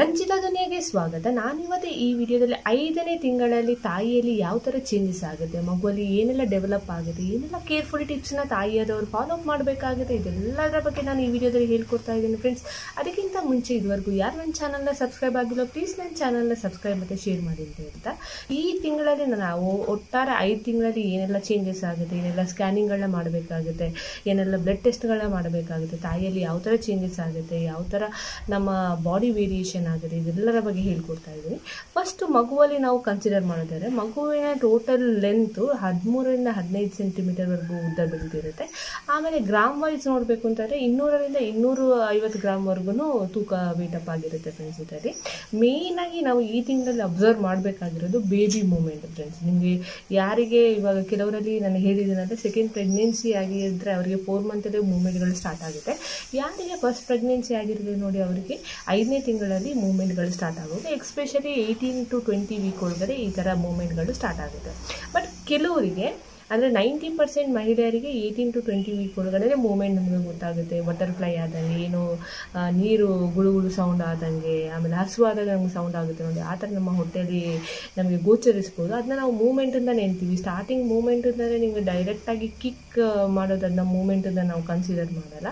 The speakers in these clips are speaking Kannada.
ರಂಜಿತಾ ದುನಿಯಾಗೆ ಸ್ವಾಗತ. ನಾನಿವತ್ತು ಈ ವಿಡಿಯೋದಲ್ಲಿ ಐದನೇ ತಿಂಗಳಲ್ಲಿ ತಾಯಿಯಲ್ಲಿ ಯಾವ ಥರ ಚೇಂಜಸ್ ಆಗುತ್ತೆ, ಮಗುವಲ್ಲಿ ಏನೆಲ್ಲ ಡೆವಲಪ್ ಆಗುತ್ತೆ, ಏನೆಲ್ಲ ಕೇರ್ಫುಲ್ ಟಿಪ್ಸ್ನ ತಾಯಿಯಾದವರು ಫಾಲೋ ಅಪ್ ಮಾಡಬೇಕಾಗುತ್ತೆ, ಇದೆಲ್ಲದರ ಬಗ್ಗೆ ನಾನು ಈ ವಿಡಿಯೋದಲ್ಲಿ ಹೇಳ್ಕೊಡ್ತಾ ಇದ್ದೀನಿ ಫ್ರೆಂಡ್ಸ್ ಅದಕ್ಕಿಂತ ಮುಂಚೆ ಇದುವರೆಗೂ ಯಾರು ನನ್ನ ಚಾನಲ್ನ ಸಬ್ಸ್ಕ್ರೈಬ್ ಆಗಿಲ್ಲ ಪ್ಲೀಸ್ ನನ್ನ ಚಾನಲ್ನ ಸಬ್ಸ್ಕ್ರೈಬ್ ಮತ್ತು ಶೇರ್ ಮಾಡಿ ಅಂತ ಹೇಳ್ತಾ. ಈ ತಿಂಗಳಲ್ಲಿ ನಾವು ಒಟ್ಟಾರೆ ಐದು ತಿಂಗಳಲ್ಲಿ ಏನೆಲ್ಲ ಚೇಂಜಸ್ ಆಗುತ್ತೆ, ಏನೆಲ್ಲ ಸ್ಕ್ಯಾನಿಂಗ್ಗಳನ್ನ ಮಾಡಬೇಕಾಗುತ್ತೆ, ಏನೆಲ್ಲ ಬ್ಲಡ್ ಟೆಸ್ಟ್ಗಳನ್ನ ಮಾಡಬೇಕಾಗುತ್ತೆ, ತಾಯಿಯಲ್ಲಿ ಯಾವ ಥರ ಚೇಂಜಸ್ ಆಗುತ್ತೆ, ಯಾವ ಥರ ನಮ್ಮ ಬಾಡಿ ವೇರಿಯೇಷನ್ ಆಗುತ್ತೆ ಇದೆಲ್ಲರ ಬಗ್ಗೆ ಹೇಳ್ಕೊಡ್ತಾ ಇದ್ದೀನಿ. ಫಸ್ಟ್ ಮಗುವಲ್ಲಿ ನಾವು ಕನ್ಸಿಡರ್ ಮಾಡೋದಾದ್ರೆ, ಮಗುವಿನ ಟೋಟಲ್ ಲೆಂತು ಹದಿಮೂರರಿಂದ ಹದಿನೈದು ಸೆಂಟಿಮೀಟರ್ವರೆಗೂ ಉದ್ದ ಬೆಳೆದಿರುತ್ತೆ. ಆಮೇಲೆ ಗ್ರಾಮ್ ವೈಸ್ ನೋಡಬೇಕು ಅಂತಂದರೆ ಇನ್ನೂರರಿಂದ ಇನ್ನೂರು ಐವತ್ತು ಗ್ರಾಮ್ವರೆಗೂ ತೂಕ ವೀಟಪ್ ಆಗಿರುತ್ತೆ ಫ್ರೆಂಡ್ಸ್ ಇದರಲ್ಲಿ ಮೇಯ್ನಾಗಿ ನಾವು ಈ ತಿಂಗಳಲ್ಲಿ ಅಬ್ಸರ್ವ್ ಮಾಡಬೇಕಾಗಿರೋದು ಬೇಬಿ ಮೂಮೆಂಟ್ ಫ್ರೆಂಡ್ಸ್ ನಿಮಗೆ ಯಾರಿಗೆ ಇವಾಗ ಕೆಲವರಲ್ಲಿ ನಾನು ಹೇಳಿದ್ದೀನಂದರೆ ಸೆಕೆಂಡ್ ಪ್ರೆಗ್ನೆನ್ಸಿ ಆಗಿದ್ದರೆ ಅವರಿಗೆ ಫೋರ್ ಮಂತಲ್ಲೇ ಮೂಮೆಂಟ್ಗಳು ಸ್ಟಾರ್ಟ್ ಆಗುತ್ತೆ. ಯಾರಿಗೆ ಫಸ್ಟ್ ಪ್ರೆಗ್ನೆನ್ಸಿ ಆಗಿರೋದು ನೋಡಿ ಅವರಿಗೆ ಐದನೇ ತಿಂಗಳಲ್ಲಿ ಮೂಮೆಂಟ್ಗಳು ಸ್ಟಾರ್ಟ್ ಆಗುತ್ತೆ especially eighteen to twenty week ಒಳಗಡೆ ಈ ಥರ ಮೂಮೆಂಟ್ಗಳು ಸ್ಟಾರ್ಟ್ ಆಗುತ್ತೆ. ಬಟ್ ಕೆಲವರಿಗೆ ಅಂದರೆ ನೈಂಟಿ ಪರ್ಸೆಂಟ್ ಮಹಿಳೆಯರಿಗೆ ಏಯ್ಟೀನ್ ಟು ಟ್ವೆಂಟಿ ವೀಕ್ ಒಳಗಡೆ ಮೂಮೆಂಟ್ ನಮಗೆ ಗೊತ್ತಾಗುತ್ತೆ. ಬಟರ್ಫ್ಲೈ ಆದಂಗೆ, ಏನು ನೀರು ಗುಳುಗುಳು ಸೌಂಡ್ ಆದಂಗೆ, ಆಮೇಲೆ ಹಸುವಾದಾಗ ನಮ್ಗೆ ಸೌಂಡ್ ಆಗುತ್ತೆ ನೋಡಿ. ಆ ಥರ ನಮ್ಮ ಹೊಟ್ಟೆಯಲ್ಲಿ ನಮಗೆ ಗೋಚರಿಸ್ಬೋದು. ಅದನ್ನ ನಾವು ಮೂಮೆಂಟಿಂದ ನೆನ್ತೀವಿ ಸ್ಟಾರ್ಟಿಂಗ್ ಮೂಮೆಂಟ್ ಅಂದರೆ ನಿಮಗೆ ಡೈರೆಕ್ಟಾಗಿ ಕಿಕ್ ಮಾಡೋದನ್ನ ಮೂಮೆಂಟಿಂದ ನಾವು ಕನ್ಸಿಡರ್ ಮಾಡಲ್ಲ.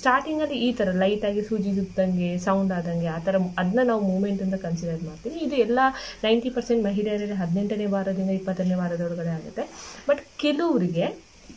ಸ್ಟಾರ್ಟಿಂಗಲ್ಲಿ ಈ ಥರ ಲೈಟಾಗಿ ಸೂಜಿ ಸುತ್ತಂಗೆ ಸೌಂಡ್ ಆದಂಗೆ, ಆ ಥರ ಅದನ್ನ ನಾವು ಮೂಮೆಂಟಿಂದ ಕನ್ಸಿಡರ್ ಮಾಡ್ತೀವಿ. ಇದು ಎಲ್ಲ ನೈಂಟಿ ಪರ್ಸೆಂಟ್ ಮಹಿಳೆಯರಲ್ಲಿ ಹದಿನೆಂಟನೇ ವಾರದಿಂದ ಇಪ್ಪತ್ತನೇ ವಾರದೊಳಗಡೆ ಆಗುತ್ತೆ. ಬಟ್ ಕೆಲವರಿಗೆ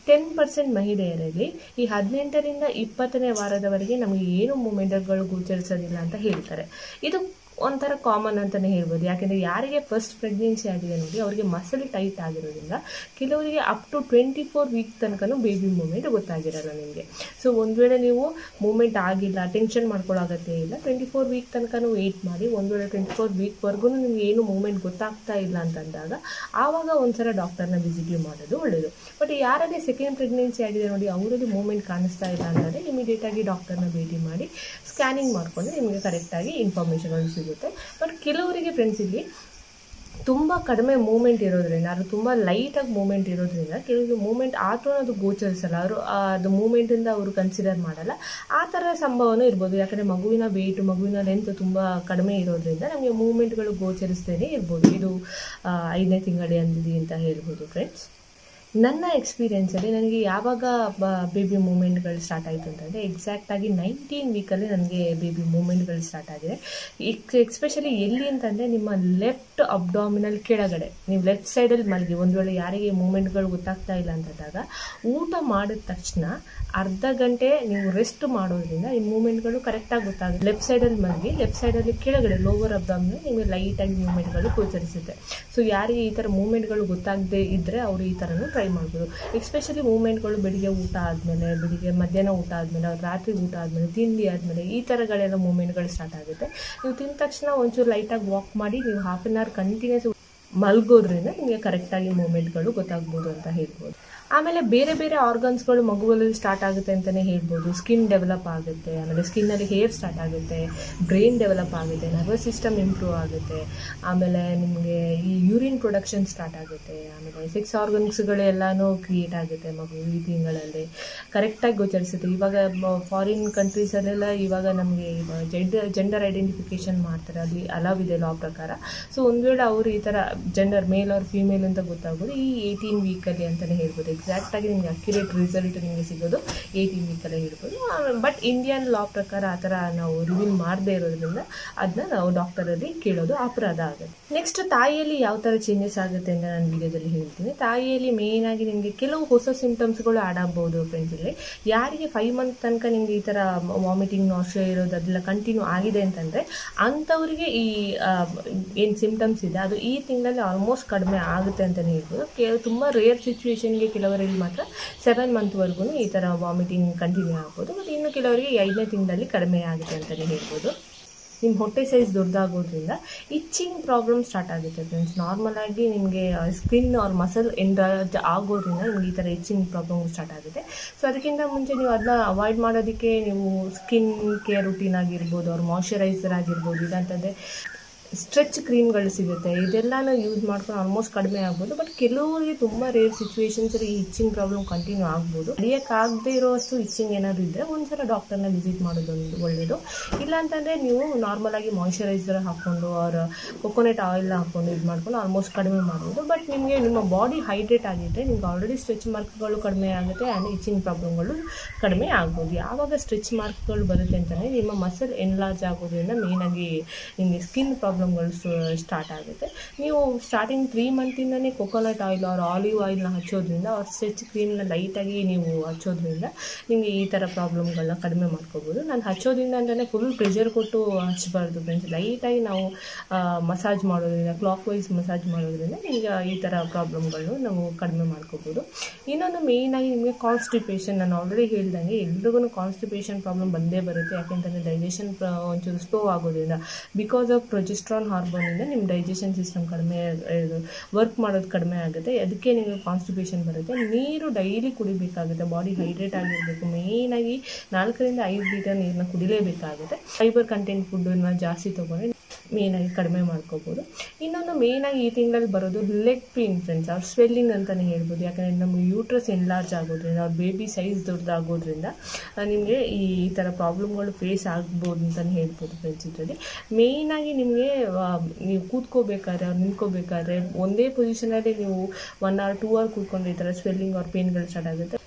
ಟೆನ್ ಪರ್ಸೆಂಟ್ ಮಹಿಳೆಯರಲ್ಲಿ ಈ ಹದಿನೆಂಟರಿಂದ ಇಪ್ಪತ್ತನೇ ವಾರದವರೆಗೆ ನಮಗೆ ಏನು ಮೂಮೆಂಟ್ಗಳು ಗೋಚರಿಸೋದಿಲ್ಲ ಅಂತ ಹೇಳ್ತಾರೆ. ಇದು ಒಂಥರ ಕಾಮನ್ ಅಂತಲೇ ಹೇಳ್ಬೋದು. ಯಾಕೆಂದರೆ ಯಾರಿಗೆ ಫಸ್ಟ್ ಪ್ರೆಗ್ನೆನ್ಸಿ ಆಗಿದೆ ನೋಡಿ, ಅವರಿಗೆ ಮಸಲ್ ಟೈಟ್ ಆಗಿರೋದ್ರಿಂದ ಕೆಲವರಿಗೆ up to twenty four week ತನಕನೂ ಬೇಬಿ ಮೂಮೆಂಟ್ ಗೊತ್ತಾಗಿರಲ್ಲ ನಿಮಗೆ. ಸೊ ಒಂದು ವೇಳೆ ನೀವು ಮೂಮೆಂಟ್ ಆಗಿಲ್ಲ ಟೆನ್ಷನ್ ಮಾಡ್ಕೊಳ್ಳೋಗತ್ತೇ ಇಲ್ಲ ಟ್ವೆಂಟಿ ಫೋರ್ ವೀಕ್ ತನಕನೂ ವೆಯ್ಟ್ ಮಾಡಿ, ಒಂದು ವೇಳೆ ಟ್ವೆಂಟಿ ಫೋರ್ ವೀಕ್ವರೆಗೂ ನಿಮ್ಗೆ ಏನು ಮೂಮೆಂಟ್ ಗೊತ್ತಾಗ್ತಾ ಇಲ್ಲ ಅಂತಂದಾಗ, ಆವಾಗ ಒಂದ್ಸಲ ಡಾಕ್ಟರ್ನ ವಿಸಿಟ್ ಮಾಡೋದು ಒಳ್ಳೆಯದು ಬಟ್ ಯಾರಲ್ಲಿ ಸೆಕೆಂಡ್ ಪ್ರೆಗ್ನೆನ್ಸಿ ಆಗಿದೆ ನೋಡಿ, ಅವರಲ್ಲಿ ಮೂಮೆಂಟ್ ಕಾಣಿಸ್ತಾ ಇಲ್ಲ ಅಂತಂದರೆ ಇಮಿಡಿಯೇಟಾಗಿ ಡಾಕ್ಟರ್ನ ಭೇಟಿ ಮಾಡಿ ಸ್ಕ್ಯಾನಿಂಗ್ ಮಾಡಿಕೊಂಡ್ರೆ ನಿಮಗೆ ಕರೆಕ್ಟಾಗಿ ಇನ್ಫಾರ್ಮೇಷನ್ಗಳು ಸಿಗುತ್ತೆ. ಬಟ್ ಕೆಲವರಿಗೆ ಫ್ರೆಂಡ್ಸ್ ಇಲ್ಲಿ ತುಂಬ ಕಡಿಮೆ ಮೂಮೆಂಟ್ ಇರೋದ್ರಿಂದ ಅದು ತುಂಬ ಲೈಟಾಗಿ ಮೂಮೆಂಟ್ ಇರೋದ್ರಿಂದ ಕೆಲವೊಂದು ಮೂಮೆಂಟ್ ಆದ್ರೂ ಅದು ಗೋಚರಿಸಲ್ಲ. ಅವರು ಅದು ಮೂಮೆಂಟಿಂದ ಅವರು ಕನ್ಸಿಡರ್ ಮಾಡಲ್ಲ. ಆ ಥರ ಸಂಭವನೂ ಇರ್ಬೋದು. ಯಾಕಂದರೆ ಮಗುವಿನ ವೆಯ್ಟ್ ಮಗುವಿನ ಲೆಂತ್ ತುಂಬ ಕಡಿಮೆ ಇರೋದ್ರಿಂದ ನಮಗೆ ಮೂಮೆಂಟ್ಗಳು ಗೋಚರಿಸ್ತೇನೆ ಇರ್ಬೋದು. ಇದು ಐದನೇ ತಿಂಗಳಿ ಅಂದಿದೆ ಅಂತ ಹೇಳ್ಬೋದು ಫ್ರೆಂಡ್ಸ್ ನನ್ನ ಎಕ್ಸ್ಪೀರಿಯೆನ್ಸಲ್ಲಿ ನನಗೆ ಯಾವಾಗ ಬೇಬಿ ಮೂಮೆಂಟ್ಗಳು ಸ್ಟಾರ್ಟ್ ಆಯಿತು ಅಂತಂದರೆ ಎಕ್ಸಾಕ್ಟಾಗಿ ನೈನ್ಟೀನ್ ವೀಕಲ್ಲಿ ನನಗೆ ಬೇಬಿ ಮೂಮೆಂಟ್ಗಳು ಸ್ಟಾರ್ಟ್ ಆಗಿದೆ. ಎಕ್ ಎಕ್ಸ್ಪೆಷಲಿ ಎಲ್ಲಿ ಅಂತಂದರೆ ನಿಮ್ಮ ಲೆಫ್ಟ್ ಅಬ್ಡಾಮಿನಲ್ ಕೆಳಗಡೆ, ನೀವು ಲೆಫ್ಟ್ ಸೈಡಲ್ಲಿ ಮಲಗಿ, ಒಂದು ವೇಳೆ ಯಾರಿಗೆ ಮೂಮೆಂಟ್ಗಳು ಗೊತ್ತಾಗ್ತಾ ಇಲ್ಲ ಅಂತಂದಾಗ ಊಟ ಮಾಡಿದ ತಕ್ಷಣ ಅರ್ಧ ಗಂಟೆ ನೀವು ರೆಸ್ಟ್ ಮಾಡೋದ್ರಿಂದ ಈ ಮೂಮೆಂಟ್ಗಳು ಕರೆಕ್ಟಾಗಿ ಗೊತ್ತಾಗುತ್ತೆ. ಲೆಫ್ಟ್ ಸೈಡಲ್ಲಿ ಮಲಗಿ ಲೆಫ್ಟ್ ಸೈಡಲ್ಲಿ ಕೆಳಗಡೆ ಲೋವರ್ ಅಬ್ಡಾಮಿನಲ್ ನಿಮಗೆ ಲೈಟಾಗಿ ಮೂಮೆಂಟ್ಗಳು ಗೋಚರಿಸುತ್ತೆ. ಸೊ ಯಾರಿಗೆ ಈ ಥರ ಮೂಮೆಂಟ್ಗಳು ಗೊತ್ತಾಗದೇ ಇದ್ದರೆ ಅವರು ಈ ಥರನೂ ಟ್ರೈ ಮಾಡ್ಬೋದು ಎಸ್ಪೆಷಲಿ ಮೂಮೆಂಟ್ಗಳು ಬೆಳಿಗ್ಗೆ ಊಟ ಆದಮೇಲೆ, ಬೆಳಿಗ್ಗೆ ಮಧ್ಯಾಹ್ನ ಊಟ ಆದಮೇಲೆ, ರಾತ್ರಿ ಊಟ ಆದಮೇಲೆ, ತಿಂಡಿ ಆದಮೇಲೆ, ಈ ಥರಗಳೆಲ್ಲ ಮೂಮೆಂಟ್ಗಳು ಸ್ಟಾರ್ಟ್ ಆಗುತ್ತೆ. ನೀವು ತಿಂದ ತಕ್ಷಣ ಒಂಚೂರು ಲೈಟಾಗಿ ವಾಕ್ ಮಾಡಿ, ನೀವು ಹಾಫ್ ಆನ್ ಅವರ್ ಕಂಟಿನ್ಯೂಸ್ ಮಲ್ಗೋದ್ರಿಂದ ನಿಮಗೆ ಕರೆಕ್ಟಾಗಿ ಮೂಮೆಂಟ್ಗಳು ಗೊತ್ತಾಗ್ಬೋದು ಅಂತ ಹೇಳ್ಬೋದು. ಆಮೇಲೆ ಬೇರೆ ಬೇರೆ ಆರ್ಗನ್ಸ್ಗಳು ಮಗುವಲ್ಲಿ ಸ್ಟಾರ್ಟ್ ಆಗುತ್ತೆ ಅಂತಲೇ ಹೇಳ್ಬೋದು. ಸ್ಕಿನ್ ಡೆವಲಪ್ ಆಗುತ್ತೆ, ಆಮೇಲೆ ಸ್ಕಿನ್ನಲ್ಲಿ ಹೇರ್ ಸ್ಟಾರ್ಟ್ ಆಗುತ್ತೆ ಬ್ರೈನ್ ಡೆವಲಪ್ ಆಗುತ್ತೆ ನರ್ವಸ್ ಸಿಸ್ಟಮ್ ಇಂಪ್ರೂವ್ ಆಗುತ್ತೆ, ಆಮೇಲೆ ನಿಮಗೆ ಈ ಯೂರಿನ್ ಪ್ರೊಡಕ್ಷನ್ ಸ್ಟಾರ್ಟ್ ಆಗುತ್ತೆ, ಆಮೇಲೆ ಸೆಕ್ಸ್ ಆರ್ಗನ್ಸ್ಗಳೆಲ್ಲನೂ ಕ್ರಿಯೇಟ್ ಆಗುತ್ತೆ ಮಗು ಈ ತಿಂಗಳಲ್ಲಿ. ಕರೆಕ್ಟಾಗಿ ಗೋಚರಿಸುತ್ತೆ. ಇವಾಗ ಫಾರಿನ್ ಕಂಟ್ರೀಸಲ್ಲೆಲ್ಲ ಇವಾಗ ನಮಗೆ ಜೆಂಡರ್ ಜೆಂಡರ್ ಐಡೆಂಟಿಫಿಕೇಷನ್ ಮಾಡ್ತಾರೆ. ಅಲ್ಲಿ ಅಲಾವ್ ಇದೆ ಲಾ ಪ್ರಕಾರ. ಸೊ ಒಂದು ವೇಳೆ ಅವರು ಈ ಥರ ಜೆಂಡರ್ ಮೇಲ್ ಅವ್ರ ಫೀಮೇಲ್ ಅಂತ ಗೊತ್ತಾಗೋದು ಈ ಏಯ್ಟೀನ್ ವೀಕಲ್ಲಿ ಅಂತಲೇ ಹೇಳ್ಬೋದು. ಎಕ್ಸಾಕ್ಟಾಗಿ ನಿಮಗೆ ಅಕ್ಯುರೇಟ್ ರಿಸಲ್ಟ್ ನಿಮಗೆ ಸಿಗೋದು ಏಯ್ಟೀನ್ ವೀಕಲ್ಲೇ ಹೇಳ್ಬೋದು. ಬಟ್ ಇಂಡಿಯನ್ ಲಾ ಪ್ರಕಾರ ಆ ಥರ ನಾವು ರಿವೀಲ್ ಮಾಡದೇ ಇರೋದ್ರಿಂದ ಅದನ್ನ ನಾವು ಡಾಕ್ಟರಲ್ಲಿ ಕೇಳೋದು ಅಪರಾಧ ಆಗುತ್ತೆ. ನೆಕ್ಸ್ಟ್ ತಾಯಿಯಲ್ಲಿ ಯಾವ ಥರ ಚೇಂಜಸ್ ಆಗುತ್ತೆ ಅಂತ ನಾನು ವಿಡಿಯೋದಲ್ಲಿ ಹೇಳ್ತೀನಿ. ತಾಯಿಯಲ್ಲಿ ಮೇನ್ ಆಗಿ ನಿಮಗೆ ಕೆಲವು ಹೊಸ ಸಿಂಪ್ಟಮ್ಸ್ಗಳು ಆಡಬಹುದು ಫ್ರೆಂಡ್ಸ್ ಇಲ್ಲಿ. ಯಾರಿಗೆ ಫೈವ್ ಮಂತ್ ತನಕ ನಿಮಗೆ ಈ ಥರ ವಾಮಿಟಿಂಗ್ ನಾಶ ಇರೋದು ಅದೆಲ್ಲ ಕಂಟಿನ್ಯೂ ಆಗಿದೆ ಅಂತಂದರೆ ಅಂಥವ್ರಿಗೆ ಈ ಏನು ಸಿಂಟಮ್ಸ್ ಇದೆ, ಅದು ಈ ತಿಂಗಳಲ್ಲಿ ಆಲ್ಮೋಸ್ಟ್ ಕಡಿಮೆ ಆಗುತ್ತೆ ಅಂತಲೇ ಹೇಳ್ಬೋದು. ಕೆ ತುಂಬ ರೇರ್ ಸಿಚುವೇಷನ್ಗೆ ಕೆಲವರಲ್ಲಿ ಮಾತ್ರ ಸೆವೆನ್ ಮಂತ್ವರೆಗೂ ಈ ಥರ ವಾಮಿಟಿಂಗ್ ಕಂಟಿನ್ಯೂ ಆಗ್ಬೋದು. ಮತ್ತು ಇನ್ನು ಕೆಲವರಿಗೆ ಐದನೇ ತಿಂಗಳಲ್ಲಿ ಕಡಿಮೆ ಆಗುತ್ತೆ ಅಂತಲೇ ಹೇಳ್ಬೋದು. ನಿಮ್ಮ ಹೊಟ್ಟೆ ಸೈಜ್ ದೊಡ್ಡದಾಗೋದ್ರಿಂದ ಇಚ್ಚಿಂಗ್ ಪ್ರಾಬ್ಲಮ್ ಸ್ಟಾರ್ಟ್ ಆಗುತ್ತೆ ಫ್ರೆಂಡ್ಸ್ ನಾರ್ಮಲ್ ಆಗಿ ನಿಮಗೆ ಸ್ಕಿನ್ ಆರ್ ಮಸಲ್ ಎಂಡಾಜ್ ಆಗೋದ್ರಿಂದ ನಿಮ್ಗೆ ಈ ಥರ ಇಚ್ಚಿಂಗ್ ಪ್ರಾಬ್ಲಮ್ ಸ್ಟಾರ್ಟ್ ಆಗುತ್ತೆ. ಸೊ ಅದಕ್ಕಿಂತ ಮುಂಚೆ ನೀವು ಅದನ್ನ ಅವಾಯ್ಡ್ ಮಾಡೋದಕ್ಕೆ ನೀವು ಸ್ಕಿನ್ ಕೇರ್ ರುಟೀನ್ ಆಗಿರ್ಬೋದು ಅವ್ರ ಮಾಯಶ್ಚರೈಸರ್ ಆಗಿರ್ಬೋದು ಇದಂತಂದರೆ ಸ್ಟ್ರೆಚ್ ಕ್ರೀಮ್ಗಳು ಸಿಗುತ್ತೆ. ಇದೆಲ್ಲನೂ ಯೂಸ್ ಮಾಡ್ಕೊಂಡು ಆಲ್ಮೋಸ್ಟ್ ಕಡಿಮೆ ಆಗ್ಬೋದು. ಬಟ್ ಕೆಲವರಿಗೆ ತುಂಬ ರೇರ್ ಸಿಚುವೇಶನ್ಸಲ್ಲಿ ಈ ಇಚ್ಚಿಂಗ್ ಪ್ರಾಬ್ಲಮ್ ಕಂಟಿನ್ಯೂ ಆಗ್ಬೋದು. ಆಗದೆ ಇರೋಷ್ಟು ಇಚ್ಚಿಂಗ್ ಏನಾದರೂ ಇದ್ದರೆ ಒಂದ್ಸಲ ಡಾಕ್ಟರ್ನ ವಿಸಿಟ್ ಮಾಡೋದು ಒಳ್ಳೆಯದು ಇಲ್ಲ ಅಂತಂದರೆ ನೀವು ನಾರ್ಮಲಾಗಿ ಮಾಯ್ಶ್ಚರೈಸರ್ ಹಾಕ್ಕೊಂಡು ಅವ್ರ ಕೊಕೊನೆಟ್ ಆಯಿಲ್ ಹಾಕ್ಕೊಂಡು ಇದು ಮಾಡ್ಕೊಂಡು ಆಲ್ಮೋಸ್ಟ್ ಕಡಿಮೆ ಮಾಡ್ಬೋದು. ಬಟ್ ನಿಮಗೆ ನಿಮ್ಮ ಬಾಡಿ ಹೈಡ್ರೇಟ್ ಆಗಿದ್ದರೆ ನಿಮ್ಗೆ ಆಲ್ರೆಡಿ ಸ್ಟ್ರೆಚ್ ಮಾರ್ಕ್ಗಳು ಕಡಿಮೆ ಆಗುತ್ತೆ ಆ್ಯಂಡ್ ಇಚ್ಚಿಂಗ್ ಪ್ರಾಬ್ಲಮ್ಗಳು ಕಡಿಮೆ ಆಗ್ಬೋದು. ಯಾವಾಗ ಸ್ಟ್ರೆಚ್ ಮಾರ್ಕ್ಗಳು ಬರುತ್ತೆ ಅಂತಂದರೆ ನಿಮ್ಮ ಮಸಲ್ ಎನ್ಲಾರ್ಜ್ ಆಗೋದ್ರಿಂದ ಮೇನಾಗಿ ನಿಮಗೆ ಸ್ಕಿನ್ ಪ್ರಾಬ್ಲಮ್ಗಳು ಸ್ಟಾರ್ಟ್ ಆಗುತ್ತೆ. ನೀವು ಸ್ಟಾರ್ಟಿಂಗ್ ತ್ರೀ ಮಂತಿಂದನೇ ಕೊಕೊನಟ್ ಆಯಿಲ್ ಅವ್ರ ಆಲಿವ್ ಆಯಿಲ್ನ ಹಚ್ಚೋದ್ರಿಂದ ಅವ್ರ ಸ್ಟೆಚ್ ಕ್ರೀಮ್ನ ಲೈಟಾಗಿ ನೀವು ಹಚ್ಚೋದ್ರಿಂದ ನಿಮಗೆ ಈ ಥರ ಪ್ರಾಬ್ಲಮ್ಗಳನ್ನ ಕಡಿಮೆ ಮಾಡ್ಕೋಬೋದು. ನಾನು ಹಚ್ಚೋದ್ರಿಂದ ಅಂತಲೇ ಫುಲ್ ಪ್ರೆಷರ್ ಕೊಟ್ಟು ಹಚ್ಚಬಾರ್ದು ಫ್ರೆಂಡ್ಸ್ ಲೈಟಾಗಿ ನಾವು ಮಸಾಜ್ ಮಾಡೋದ್ರಿಂದ ಕ್ಲಾಕ್ ವೈಸ್ ಮಸಾಜ್ ಮಾಡೋದ್ರಿಂದ ನಿಮಗೆ ಈ ಥರ ಪ್ರಾಬ್ಲಮ್ಗಳನ್ನು ನಾವು ಕಡಿಮೆ ಮಾಡ್ಕೋಬೋದು. ಇನ್ನೊಂದು ಮೇಯ್ನಾಗಿ ನಿಮಗೆ ಕಾನ್ಸ್ಟಿಪೇಷನ್ ನಾನು ಆಲ್ರೆಡಿ ಹೇಳ್ದಂಗೆ ಎಲ್ರಿಗೂ ಕಾನ್ಸ್ಟಿಪೇಷನ್ ಪ್ರಾಬ್ಲಮ್ ಬಂದೇ ಬರುತ್ತೆ. ಯಾಕೆಂತಂದರೆ ಡೈಜೆಷನ್ ಒಂಚೂರು ಸ್ಲೋ ಆಗೋದ್ರಿಂದ ಬಿಕಾಸ್ ಆಫ್ ಪ್ರೊಜೆಸ್ಟ್ರಾನ್ ಹಾರ್ಮೋನಿಂದ ನಿಮ್ಮ ಡೈಜೆಷನ್ ಸಿಸ್ಟಮ್ ಕಡಿಮೆ ವರ್ಕ್ ಮಾಡೋದು ಕಡಿಮೆ ಆಗುತ್ತೆ. ಅದಕ್ಕೆ ನಿಮಗೆ ಕಾನ್ಸ್ಟಿಪೇಷನ್ ಬರುತ್ತೆ? ನೀರು ಡೈಲಿ ಕುಡಿಬೇಕಾಗುತ್ತೆ. ಬಾಡಿ ಹೈಡ್ರೇಟ್ ಆಗಿರಬೇಕು. ಮೇಯ್ನಾಗಿ ನಾಲ್ಕರಿಂದ ಐದು ಲೀಟರ್ ನೀರನ್ನ ಕುಡಿಲೇಬೇಕಾಗುತ್ತೆ. ಫೈಬರ್ ಕಂಟೆಂಟ್ ಫುಡ್ಡನ್ನು ಜಾಸ್ತಿ ತೊಗೊಂಡ್ರೆ ಮೇಯ್ನಾಗಿ ಕಡಿಮೆ ಮಾಡ್ಕೋಬೋದು. ಇನ್ನೊಂದು ಮೇಯ್ನಾಗಿ ಈ ತಿಂಗಳಲ್ಲಿ ಬರೋದು ಲೆಗ್ ಪೇನ್ ಫ್ರೆಂಡ್ಸ್ ಅವ್ರ ಸ್ವೆಲ್ಲಿಂಗ್ ಅಂತಲೇ ಹೇಳ್ಬೋದು. ಯಾಕಂದರೆ ನಮ್ಮ ಯೂಟ್ರಸ್ ಎನ್ಲಾರ್ಜ್ ಆಗೋದ್ರಿಂದ, ಅವ್ರ ಬೇಬಿ ಸೈಜ್ ದೊಡ್ಡದಾಗೋದ್ರಿಂದ ನಿಮಗೆ ಈ ಥರ ಪ್ರಾಬ್ಲಮ್ಗಳು ಫೇಸ್ ಆಗ್ಬೋದು ಅಂತಲೇ ಹೇಳ್ಬೋದು ಫ್ರೆಂಡ್ಸ್ ಇದರಲ್ಲಿ. ಮೇಯ್ನಾಗಿ ನಿಮಗೆ ನೀವು ಕೂತ್ಕೋಬೇಕಾದ್ರೆ, ಅವ್ರು ನಿಂತ್ಕೋಬೇಕಾದ್ರೆ, ಒಂದೇ ಪೊಸಿಷನಲ್ಲಿ ನೀವು ಒನ್ ಅವರ್ ಟೂ ಅವರ್ ಕೂತ್ಕೊಂಡ್ರೆ ಈ ಥರ ಸ್ವೆಲ್ಲಿಂಗ್ ಅವ್ರ ಪೇನ್ಗಳು ಸ್ಟಾರ್ಟ್ ಆಗುತ್ತೆ.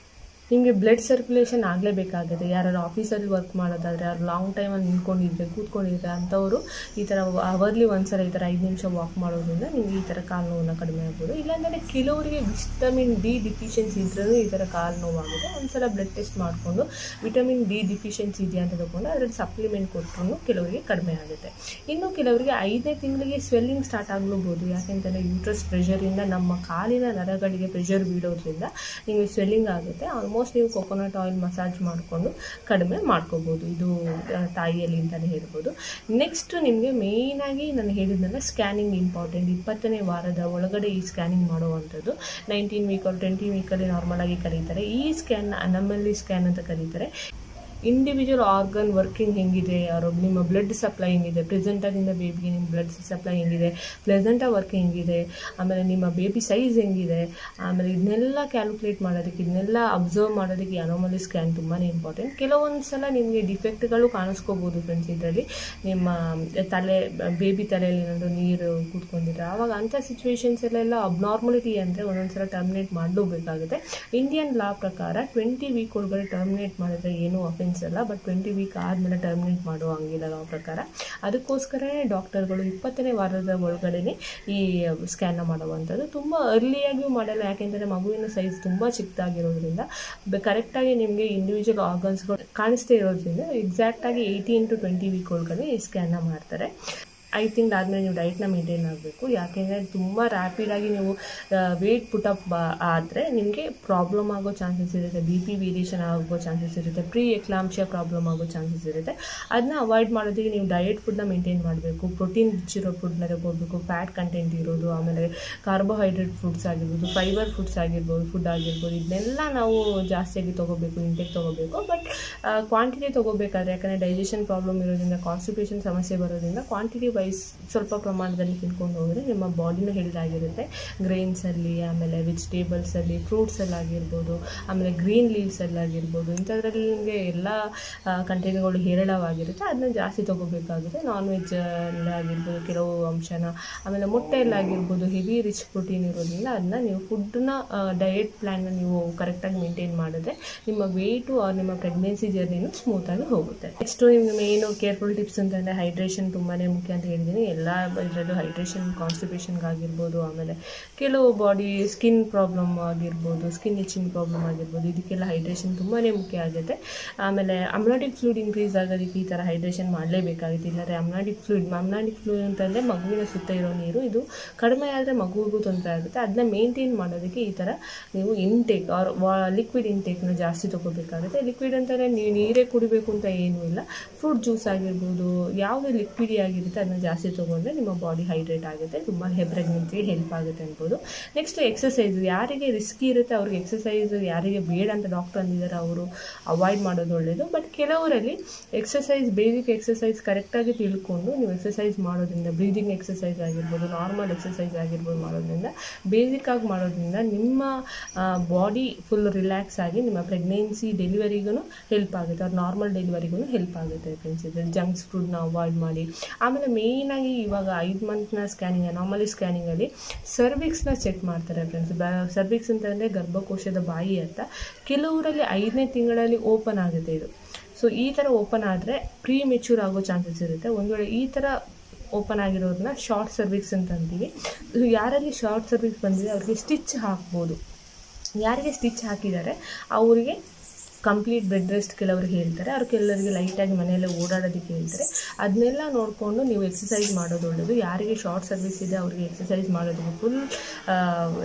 ನಿಮಗೆ ಬ್ಲಡ್ ಸರ್ಕ್ಯುಲೇಷನ್ ಆಗಲೇಬೇಕಾಗುತ್ತೆ ಯಾರು ಆಫೀಸಲ್ಲಿ ವರ್ಕ್ ಮಾಡೋದಾದರೆ, ಅವ್ರು ಲಾಂಗ್ ಟೈಮಲ್ಲಿ ನಿಂತ್ಕೊಂಡಿದ್ರೆ, ಕೂತ್ಕೊಂಡಿದ್ರೆ ಅಂಥವರು ಈ ಥರ ಅವರ್ಲಿ ಒಂದ್ಸಲ ಈ ಥರ ಐದು ನಿಮಿಷ ವಾಕ್ ಮಾಡೋದ್ರಿಂದ ನಿಮಗೆ ಈ ಥರ ಕಾಲು ನೋವನ್ನು ಕಡಿಮೆ ಆಗ್ಬೋದು. ಇಲ್ಲಾಂದರೆ ಕೆಲವರಿಗೆ ವಿಟಮಿನ್ ಡಿ ಡಿಫಿಷಿಯನ್ಸಿ ಇದ್ರೂ ಈ ಥರ ಕಾಲು ನೋವಾಗುತ್ತೆ. ಒಂದ್ಸಲ ಬ್ಲಡ್ ಟೆಸ್ಟ್ ಮಾಡಿಕೊಂಡು ವಿಟಮಿನ್ ಡಿ ಡಿಫಿಷಿಯನ್ಸಿ ಇದೆಯಾ ಅಂತ ತಗೊಂಡು ಅದರಲ್ಲಿ ಸಪ್ಲಿಮೆಂಟ್ ಕೊಟ್ಟರು ಕೆಲವರಿಗೆ ಕಡಿಮೆ ಆಗುತ್ತೆ. ಇನ್ನು ಕೆಲವರಿಗೆ ಐದನೇ ತಿಂಗಳಿಗೆ ಸ್ವೆಲ್ಲಿಂಗ್ ಸ್ಟಾರ್ಟ್ ಆಗಲೂಬೋದು. ಯಾಕೆಂತಂದರೆ ಯೂಟ್ರಸ್ ಪ್ರೆಷರಿಂದ ನಮ್ಮ ಕಾಲಿನ ನರಗಳಿಗೆ ಪ್ರೆಷರ್ ಬೀಳೋದ್ರಿಂದ ನಿಮಗೆ ಸ್ವೆಲ್ಲಿಂಗ್ ಆಗುತ್ತೆ. ಆಲ್ಮೋಸ್ಟ್ ನೀವು ಕೊಕೊನಟ್ ಆಯಿಲ್ ಮಸಾಜ್ ಮಾಡಿಕೊಂಡು ಕಡಿಮೆ ಮಾಡ್ಕೋಬೋದು. ಇದು ತಾಯಿಯಲ್ಲಿ ಅಂತಲೇ ಹೇಳ್ಬೋದು. ನೆಕ್ಸ್ಟ್ ನಿಮಗೆ ಮೇಯ್ನಾಗಿ ನಾನು ಹೇಳಿದ್ನಲ್ಲ ಸ್ಕ್ಯಾನಿಂಗ್ ಇಂಪಾರ್ಟೆಂಟ್ ಇಪ್ಪತ್ತನೇ ವಾರದ ಒಳಗಡೆ ಈ ಸ್ಕ್ಯಾನಿಂಗ್ ಮಾಡುವಂಥದ್ದು. ನೈನ್ಟೀನ್ ವೀಕಲ್ಲಿ ಟ್ವೆಂಟಿ ವೀಕಲ್ಲಿ ನಾರ್ಮಲಾಗಿ ಕರೀತಾರೆ. ಈ ಸ್ಕ್ಯಾನ್ ಅನಮಲ್ಲಿ ಸ್ಕ್ಯಾನ್ ಅಂತ ಕರೀತಾರೆ. ಇಂಡಿವಿಜುವಲ್ ಆರ್ಗನ್ ವರ್ಕಿಂಗ್ ಹೆಂಗಿದೆ, ಯಾರು, ನಿಮ್ಮ ಬ್ಲಡ್ ಸಪ್ಲೈ ಹೆಂಗಿದೆ ಪ್ರೆಸೆಂಟಾಗಿಂದ ಬೇಬಿಗೆ ನಿಮ್ಮ ಬ್ಲಡ್ ಸಪ್ಲೈ ಹೆಂಗಿದೆ ಪ್ಲೆಸೆಂಟಾಗಿ ವರ್ಕ್ ಹೆಂಗಿದೆ, ಆಮೇಲೆ ನಿಮ್ಮ ಬೇಬಿ ಸೈಜ್ ಹೆಂಗಿದೆ, ಆಮೇಲೆ ಇದನ್ನೆಲ್ಲ ಕ್ಯಾಲ್ಕುಲೇಟ್ ಮಾಡೋದಕ್ಕೆ, ಇದನ್ನೆಲ್ಲ ಅಬ್ಸರ್ವ್ ಮಾಡೋದಕ್ಕೆ ಅನೋಮಲಿ ಸ್ಕ್ಯಾನ್ ತುಂಬಾ ಇಂಪಾರ್ಟೆಂಟ್ ಕೆಲವೊಂದು ಸಲ ನಿಮಗೆ ಡಿಫೆಕ್ಟ್ಗಳು ಕಾಣಿಸ್ಕೋಬೋದು ಫ್ರೆಂಡ್ಸ್ ಇದರಲ್ಲಿ. ನಿಮ್ಮ ತಲೆ ಬೇಬಿ ತಲೆಯಲ್ಲಿ ಏನಾದರೂ ನೀರು ಕೂತ್ಕೊಂಡಿದ್ರೆ, ಆವಾಗ ಅಂಥ ಸಿಚುವೇಶನ್ಸಲ್ಲೆಲ್ಲ ಅಬ್ನಾರ್ಮಲಿಟಿ ಅಂದರೆ ಒಂದೊಂದ್ಸಲ ಟರ್ಮಿನೇಟ್ ಮಾಡಲೂಬೇಕಾಗುತ್ತೆ ಇಂಡಿಯನ್ ಲಾ ಪ್ರಕಾರ ಟ್ವೆಂಟಿ ವೀಕ್ ಒಳಗಡೆ ಟರ್ಮಿನೇಟ್ ಮಾಡಿದ್ರೆ ಏನೂ ಅಫೆನ್ಸ್ ಅಲ್ಲ ಬಟ್ ಟ್ವೆಂಟಿ ವೀಕ್ ಆದಮೇಲೆ ಟರ್ಮಿನೇಟ್ ಮಾಡೋ ಹಂಗಿಲ್ಲ ನಮ್ಮ ಪ್ರಕಾರ. ಅದಕ್ಕೋಸ್ಕರನೇ ಡಾಕ್ಟರ್ಗಳು ಇಪ್ಪತ್ತನೇ ವಾರದ ಒಳಗಡೆನೆ ಈ ಸ್ಕ್ಯಾನ್ನ ಮಾಡುವಂಥದ್ದು. ತುಂಬ ಅರ್ಲಿಯಾಗಿಯೂ ಮಾಡಲ್ಲ, ಯಾಕೆಂದರೆ ಮಗುವಿನ ಸೈಜ್ ತುಂಬ ಚಿಕ್ಕದಾಗಿರೋದ್ರಿಂದ. ಕರೆಕ್ಟಾಗಿ ನಿಮಗೆ ಇಂಡಿವಿಜುವಲ್ ಆರ್ಗನ್ಸ್ಗಳು ಕಾಣಿಸ್ತಾ ಇರೋದ್ರಿಂದ ಎಕ್ಸಾಕ್ಟಾಗಿ ಏಯ್ಟೀನ್ ಟು ಟ್ವೆಂಟಿ ವೀಕ್ ಒಳಗಡೆ ಈ ಸ್ಕ್ಯಾನ್ನ ಮಾಡ್ತಾರೆ. ಐದು ತಿಂಗಳಾದಮೇಲೆ ನೀವು ಡಯಟ್ನ ಮೇಂಟೈನ್ ಆಗಬೇಕು. ಯಾಕೆಂದರೆ ತುಂಬ ರ್ಯಾಪಿಡಾಗಿ ನೀವು ವೆಯ್ಟ್ ಪುಟಪ್ ಆದರೆ ನಿಮಗೆ ಪ್ರಾಬ್ಲಮ್ ಆಗೋ ಚಾನ್ಸಸ್ ಇರುತ್ತೆ. ಬಿ ಪಿ ವೇರಿಯೇಷನ್ ಆಗೋ ಚಾನ್ಸಸ್ ಇರುತ್ತೆ. ಪ್ರೀ ಎಕ್ಲಾಂಶ ಪ್ರಾಬ್ಲಮ್ ಆಗೋ ಚಾನ್ಸಸ್ ಇರುತ್ತೆ. ಅದನ್ನ ಅವಾಯ್ಡ್ ಮಾಡೋದಕ್ಕೆ ನೀವು ಡಯಟ್ ಫುಡ್ನ ಮೇಂಟೈನ್ ಮಾಡಬೇಕು. ಪ್ರೋಟೀನ್ ರಿಚ್ ಇರೋ ಫುಡ್ನ ತಗೋಬೇಕು ಫ್ಯಾಟ್ ಕಂಟೆಂಟ್ ಇರೋದು, ಆಮೇಲೆ ಕಾರ್ಬೋಹೈಡ್ರೇಟ್ ಫುಡ್ಸ್ ಆಗಿರ್ಬೋದು ಫೈಬರ್ ಫುಡ್ಸ್ ಆಗಿರ್ಬೋದು ಫುಡ್ ಆಗಿರ್ಬೋದು, ಇದನ್ನೆಲ್ಲ ನಾವು ಜಾಸ್ತಿಯಾಗಿ ತೊಗೋಬೇಕು ಇಂಟೇಕ್ ತೊಗೋಬೇಕು. ಬಟ್ ಕ್ವಾಂಟಿಟಿ ತೊಗೋಬೇಕಾದ್ರೆ, ಯಾಕಂದರೆ ಡೈಜೆಷನ್ ಪ್ರಾಬ್ಲಮ್ ಇರೋದ್ರಿಂದ ಕಾನ್ಸ್ಟಿಪೇಷನ್ ಸಮಸ್ಯೆ ಬರೋದ್ರಿಂದ ಕ್ವಾಂಟಿಟಿ ವೈಸ್ ಸ್ವಲ್ಪ ಪ್ರಮಾಣದಲ್ಲಿ ತಿನ್ಕೊಂಡು ಹೋದರೆ ನಿಮ್ಮ ಬಾಡಿನೂ ಹೆಲ್ದಾಗಿರುತ್ತೆ ಗ್ರೈನ್ಸಲ್ಲಿ ಆಮೇಲೆ ವೆಜಿಟೇಬಲ್ಸಲ್ಲಿ ಫ್ರೂಟ್ಸಲ್ಲಿ ಆಗಿರ್ಬೋದು, ಆಮೇಲೆ ಗ್ರೀನ್ ಲೀವ್ಸಲ್ಲಿ ಆಗಿರ್ಬೋದು ಇಂಥದ್ರಲ್ಲಿ ನಿಮಗೆ ಎಲ್ಲ ಕಂಟೆಂಟ್ಗಳು ಹೇರಳವಾಗಿರುತ್ತೆ. ಅದನ್ನ ಜಾಸ್ತಿ ತೊಗೋಬೇಕಾಗುತ್ತೆ. ನಾನ್ ವೆಜ್ ಆಗಿರ್ಬೋದು, ಕೆಲವು ಅಂಶನ, ಆಮೇಲೆ ಮೊಟ್ಟೆಯಲ್ಲಾಗಿರ್ಬೋದು ಹೆವಿ ರಿಚ್ ಪ್ರೋಟೀನ್ ಇರೋದ್ರಿಂದ ಅದನ್ನ ನೀವು ಫುಡ್ನ ಡಯಟ್ ಪ್ಲ್ಯಾನ್ನ ನೀವು ಕರೆಕ್ಟಾಗಿ ಮೇಂಟೈನ್ ಮಾಡಿದ್ರೆ ನಿಮ್ಮ ವೆಯ್ಟು ಆರ್ ನಿಮ್ಮ ಪ್ರೆಗ್ನೆನ್ಸಿ ಜರ್ನಿನೂ ಸ್ಮೂತಾಗಿ ಹೋಗುತ್ತೆ. ನೆಕ್ಸ್ಟು ನಿಮ್ಗೆ ಮೇನು ಕೇರ್ಫುಲ್ ಟಿಪ್ಸ್ ಅಂತಂದರೆ ಹೈಡ್ರೇಷನ್ ತುಂಬಾ ಮುಖ್ಯ ಅಂತ ಹೇಳಿದ್ದೀನಿ. ಎಲ್ಲ ಇದರಲ್ಲೂ ಹೈಡ್ರೇಷನ್ ಕಾನ್ಸ್ಟಿಪೇಷನ್ಗಾಗಿರ್ಬೋದು ಆಮೇಲೆ ಕೆಲವು ಬಾಡಿ ಸ್ಕಿನ್ ಪ್ರಾಬ್ಲಮ್ ಆಗಿರ್ಬೋದು ಸ್ಕಿನ್ ಇಚ್ಚಿಂಗ್ ಪ್ರಾಬ್ಲಮ್ ಆಗಿರ್ಬೋದು, ಇದಕ್ಕೆಲ್ಲ ಹೈಡ್ರೇಷನ್ ತುಂಬಾ ಮುಖ್ಯ ಆಗುತ್ತೆ. ಆಮೇಲೆ ಅಮ್ನಾಟಿಕ್ ಫ್ಲೂಯ್ಡ್ ಇನ್ಕ್ರೀಸ್ ಆಗೋದಕ್ಕೆ ಈ ಥರ ಹೈಡ್ರೇಷನ್ ಮಾಡಲೇಬೇಕಾಗುತ್ತೆ. ಇಲ್ಲಾಂದರೆ ಅಮ್ನಾಟಿಕ್ ಫ್ಲೂಯಿಡ್ ಅಮ್ನಾಟಿಕ್ ಫ್ಲೂಯಿಡ್ ಅಂತಂದರೆ ಮಗುವಿನ ಸುತ್ತ ಇರೋ ನೀರು, ಇದು ಕಡಿಮೆ ಆದರೆ ಮಗುವಿಗೂ ತೊಂದರೆ ಆಗುತ್ತೆ. ಅದನ್ನ ಮೇಂಟೈನ್ ಮಾಡೋದಕ್ಕೆ ಈ ಥರ ನೀವು ಇಂಟೇಕ್ ಆರ್ ಲಿಕ್ವಿಡ್ ಇಂಟೇಕ್ನ ಜಾಸ್ತಿ ತೊಗೋಬೇಕಾಗುತ್ತೆ. ಲಿಕ್ವಿಡ್ ಅಂತಂದರೆ ನೀವು ನೀರೇ ಕುಡಿಬೇಕು ಅಂತ ಏನೂ ಇಲ್ಲ. ಫ್ರೂಟ್ ಜ್ಯೂಸ್ ಆಗಿರ್ಬೋದು, ಯಾವುದೇ ಲಿಕ್ವಿಡಿ ಆಗಿರುತ್ತೆ, ಅದನ್ನ ಜಾಸ್ತಿ ತೊಗೊಂಡ್ರೆ ನಿಮ್ಮ ಬಾಡಿ ಹೈಡ್ರೇಟ್ ಆಗುತ್ತೆ, ತುಂಬ ಪ್ರೆಗ್ನೆನ್ಸಿಗೆ ಹೆಲ್ಪ್ ಆಗುತ್ತೆ ಅನ್ಬೋದು. ನೆಕ್ಸ್ಟ್ ಎಕ್ಸಸೈಸ್ ಯಾರಿಗೆ ರಿಸ್ಕ್ ಇರುತ್ತೆ ಅವ್ರಿಗೆ ಎಕ್ಸಸೈಸ್ ಯಾರಿಗೆ ಬೇಡ ಅಂತ ಡಾಕ್ಟರ್ ಅಂದಿದ್ದಾರೆ ಅವರು ಅವಾಯ್ಡ್ ಮಾಡೋದು ಒಳ್ಳೆಯದು ಬಟ್ ಕೆಲವರಲ್ಲಿ ಎಕ್ಸಸೈಸ್ ಬೇಸಿಕ್ ಎಕ್ಸಸೈಸ್ ಕರೆಕ್ಟಾಗಿ ತಿಳ್ಕೊಂಡು ನೀವು ಎಕ್ಸಸೈಸ್ ಮಾಡೋದ್ರಿಂದ ಬ್ರೀದಿಂಗ್ ಎಕ್ಸಸೈಸ್ ಆಗಿರ್ಬೋದು ನಾರ್ಮಲ್ ಎಕ್ಸಸೈಸ್ ಆಗಿರ್ಬೋದು ಮಾಡೋದ್ರಿಂದ ಬೇಸಿಕ್ ಆಗಿ ಮಾಡೋದ್ರಿಂದ ನಿಮ್ಮ ಬಾಡಿ ಫುಲ್ ರಿಲ್ಯಾಕ್ಸ್ ಆಗಿ ನಿಮ್ಮ ಪ್ರೆಗ್ನೆನ್ಸಿ ಡೆಲಿವರಿಗೂ ಹೆಲ್ಪ್ ಆಗುತ್ತೆ ಅವ್ರ ನಾರ್ಮಲ್ ಡೆಲಿವರಿಗೂ ಹೆಲ್ಪ್ ಆಗುತ್ತೆ ಫ್ರೆಂಡ್ಸ್ ಇದ್ರಲ್ಲಿ ಜಂಕ್ಸ್ ಫುಡ್ನ ಅವಾಯ್ಡ್ ಮಾಡಿ. ಆಮೇಲೆ ಮೇಯ್ನಾಗಿ ಇವಾಗ ಐದು ಮಂತ್ನ ಸ್ಕ್ಯಾನಿಂಗ್ ನಾರ್ಮಲಿ ಸ್ಕ್ಯಾನಿಂಗಲ್ಲಿ ಸರ್ವಿಕ್ಸ್ನ ಚೆಕ್ ಮಾಡ್ತಾರೆ ಫ್ರೆಂಡ್ಸ್ ಸರ್ವಿಕ್ಸ್ ಅಂತಂದರೆ ಗರ್ಭಕೋಶದ ಬಾಯಿ ಅಂತ. ಕೆಲವರಲ್ಲಿ ಐದನೇ ತಿಂಗಳಲ್ಲಿ ಓಪನ್ ಆಗುತ್ತೆ ಇದು. ಸೊ ಈ ಥರ ಓಪನ್ ಆದರೆ ಪ್ರೀ ಮೆಚ್ಯೂರ್ ಆಗೋ ಚಾನ್ಸಸ್ ಇರುತ್ತೆ. ಒಂದು ವೇಳೆ ಈ ಥರ ಓಪನ್ ಆಗಿರೋದನ್ನ ಶಾರ್ಟ್ ಸರ್ವಿಕ್ಸ್ ಅಂತ ಅಂತೀವಿ. ಯಾರಲ್ಲಿ ಶಾರ್ಟ್ ಸರ್ವಿಕ್ಸ್ ಬಂದಿದೆ, ಅವ್ರಿಗೆ ಸ್ಟಿಚ್ ಹಾಕ್ಬೋದು. ಯಾರಿಗೆ ಸ್ಟಿಚ್ ಹಾಕಿದ್ದಾರೆ, ಅವರಿಗೆ ಕಂಪ್ಲೀಟ್ ಬೆಡ್ ರೆಸ್ಟ್ ಕೆಲವ್ರಿಗೆ ಹೇಳ್ತಾರೆ. ಅವ್ರು ಕೆಲವರಿಗೆ ಲೈಟಾಗಿ ಮನೆಯಲ್ಲೇ ಓಡಾಡೋದಕ್ಕೆ ಹೇಳ್ತಾರೆ. ಅದನ್ನೆಲ್ಲ ನೋಡಿಕೊಂಡು ನೀವು ಎಕ್ಸಸೈಸ್ ಮಾಡೋದು ಒಳ್ಳೆಯದು ಯಾರಿಗೆ ಶಾರ್ಟ್ ಸರ್ವಿಸ್ ಇದೆ ಅವರಿಗೆ ಎಕ್ಸಸೈಸ್ ಮಾಡೋದಕ್ಕೆ ಫುಲ್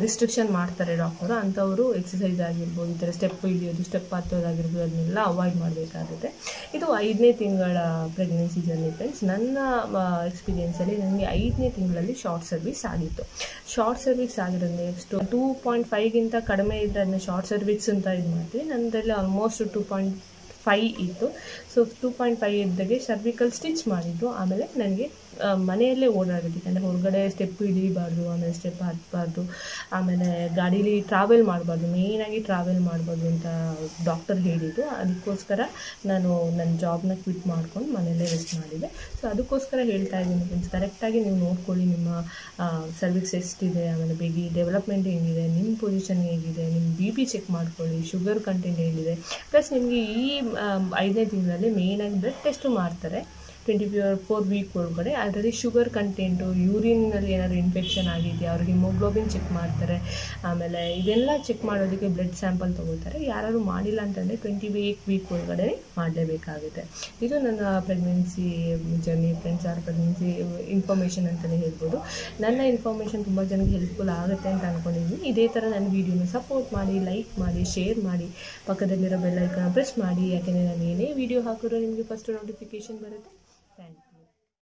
ರಿಸ್ಟ್ರಿಕ್ಷನ್ ಮಾಡ್ತಾರೆ ಡಾಕ್ಟರು ಅಂಥವರು ಎಕ್ಸಸೈಸ್ ಆಗಿರ್ಬೋದು, ಈ ಥರ ಸ್ಟೆಪ್ ಇಳಿಯೋದು ಸ್ಟೆಪ್ ಹತ್ತೋದಾಗಿರ್ಬೋದು ಅದನ್ನೆಲ್ಲ ಅವಾಯ್ಡ್ ಮಾಡಬೇಕಾಗುತ್ತೆ. ಇದು ಐದನೇ ತಿಂಗಳ ಪ್ರೆಗ್ನೆನ್ಸಿ ಜರ್ನಿ ಫ್ರೆಂಡ್ಸ್ ನನ್ನ ಎಕ್ಸ್ಪೀರಿಯೆನ್ಸಲ್ಲಿ ನನಗೆ ಐದನೇ ತಿಂಗಳಲ್ಲಿ ಶಾರ್ಟ್ ಸರ್ವಿಸ್ ಆಗಿತ್ತು. ಶಾರ್ಟ್ ಸರ್ವಿಸ್ ಆಗಿರೋದು ನೆಕ್ಸ್ಟು ಟೂ ಪಾಯಿಂಟ್ ಫೈವ್ಗಿಂತ ಕಡಿಮೆ ಇದ್ದರೆ ಅದನ್ನ ಶಾರ್ಟ್ ಸರ್ವಿಸ್ ಅಂತ ಇದು ಮಾಡ್ತೀವಿ ನನ್ನದ್ರಲ್ಲಿ ಆಲ್ಮೋಸ್ಟ್ ಟೂ ಪಾಯಿಂಟ್ ಫೈ ಇತ್ತು. ಸೊ ಟೂ ಪಾಯಿಂಟ್ ಫೈವ್ ಇದ್ದಾಗೆ ಸರ್ವಿಕಲ್ ಸ್ಟಿಚ್ ಮಾಡಿದ್ದು. ಆಮೇಲೆ ನನಗೆ ಮನೆಯಲ್ಲೇ ಓಡಾಡಬೇಕು ಅಂದರೆ ಹೊರಗಡೆ ಸ್ಟೆಪ್ ಹಿಡಿಬಾರ್ದು, ಆಮೇಲೆ ಸ್ಟೆಪ್ ಹತ್ತಬಾರ್ದು ಆಮೇಲೆ ಗಾಡೀಲಿ ಟ್ರಾವೆಲ್ ಮಾಡಬಾರ್ದು ಮೇಯ್ನಾಗಿ ಟ್ರಾವೆಲ್ ಮಾಡಬಾರ್ದು ಅಂತ ಡಾಕ್ಟರ್ ಹೇಳಿದ್ದು. ಅದಕ್ಕೋಸ್ಕರ ನಾನು ನನ್ನ ಜಾಬ್ನ ಕ್ವಿಟ್ ಮಾಡ್ಕೊಂಡು ಮನೆಯಲ್ಲೇ ರೆಸ್ಟ್ ಮಾಡಿದೆ. ಸೊ ಅದಕ್ಕೋಸ್ಕರ ಹೇಳ್ತಾ ಇದ್ದೀನಿ ಫ್ರೆಂಡ್ಸ್ ಕರೆಕ್ಟಾಗಿ ನೀವು ನೋಡ್ಕೊಳ್ಳಿ ನಿಮ್ಮ ಸರ್ವಿಸ್ ಎಷ್ಟಿದೆ, ಆಮೇಲೆ ಬೇಗಿ ಡೆವಲಪ್ಮೆಂಟ್ ಹೆಂಗಿದೆ ನಿಮ್ಮ ಪೊಸಿಷನ್ ಹೇಗಿದೆ ನಿಮ್ಮ ಬಿ ಪಿ ಚೆಕ್ ಮಾಡ್ಕೊಳ್ಳಿ ಶುಗರ್ ಕಂಟೆಂಟ್ ಹೇಗಿದೆ. ಪ್ಲಸ್ ನಿಮಗೆ ಈ ಐದನೇ ತಿಂಗಳಲ್ಲಿ ಮೇಯ್ನಾಗಿ ಬ್ಲಡ್ ಟೆಸ್ಟು ಮಾಡ್ತಾರೆ. ಟ್ವೆಂಟಿ ಫೋರ್ ವೀಕ್ ಒಳಗಡೆ ಅದರಲ್ಲಿ ಶುಗರ್ ಕಂಟೆಂಟು ಯೂರಿನಲ್ಲಿ ಏನಾದರೂ ಇನ್ಫೆಕ್ಷನ್ ಆಗಿದೆಯಾ, ಅವ್ರಿಗೆ ಹಿಮೋಗ್ಲೋಬಿನ್ ಚೆಕ್ ಮಾಡ್ತಾರೆ, ಆಮೇಲೆ ಇದೆಲ್ಲ ಚೆಕ್ ಮಾಡೋದಕ್ಕೆ ಬ್ಲಡ್ ಸ್ಯಾಂಪಲ್ ತೊಗೋತಾರೆ ಯಾರು ಮಾಡಿಲ್ಲ ಅಂತಂದರೆ ಟ್ವೆಂಟಿ ಏಯ್ಟ್ ವೀಕ್ ಒಳಗಡೆ ಮಾಡಲೇಬೇಕಾಗುತ್ತೆ. ಇದು ನನ್ನ pregnancy journey friends or pregnancy information ಅಂತಲೇ ಹೇಳ್ಬೋದು. ನನ್ನ ಇನ್ಫಾರ್ಮೇಷನ್ ತುಂಬ ಜನಕ್ಕೆ ಹೆಲ್ಪ್ಫುಲ್ ಆಗುತ್ತೆ ಅಂತ ಅಂದ್ಕೊಂಡಿದ್ದೀನಿ ಇದೇ ಥರ ನನ್ನ ವೀಡಿಯೋನ ಸಪೋರ್ಟ್ ಮಾಡಿ ಲೈಕ್ ಮಾಡಿ ಶೇರ್ ಮಾಡಿ, ಪಕ್ಕದಲ್ಲಿರೋ ಬೆಲ್ಲೈಕನ್ನ ಪ್ರೆಸ್ ಮಾಡಿ. ಯಾಕೆಂದರೆ ನಾನು ಏನೇ ವೀಡಿಯೋ ಹಾಕಿದ್ರು ನಿಮಗೆ ಫಸ್ಟ್ ನೋಟಿಫಿಕೇಷನ್ ಬರುತ್ತೆ. Pakistán.